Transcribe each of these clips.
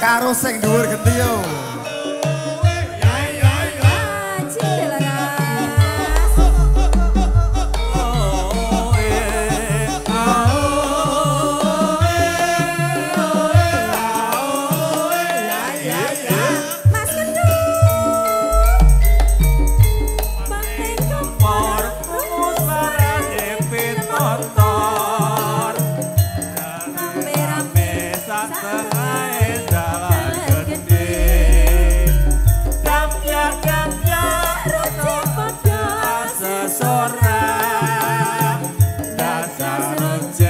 karo sing dhuwur Jana Jana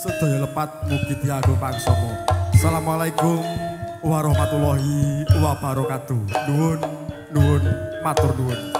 sedaya lepat mugi diago pangsama. Assalamualaikum warahmatullahi wabarakatuh. Nuwun nuwun matur nuwun.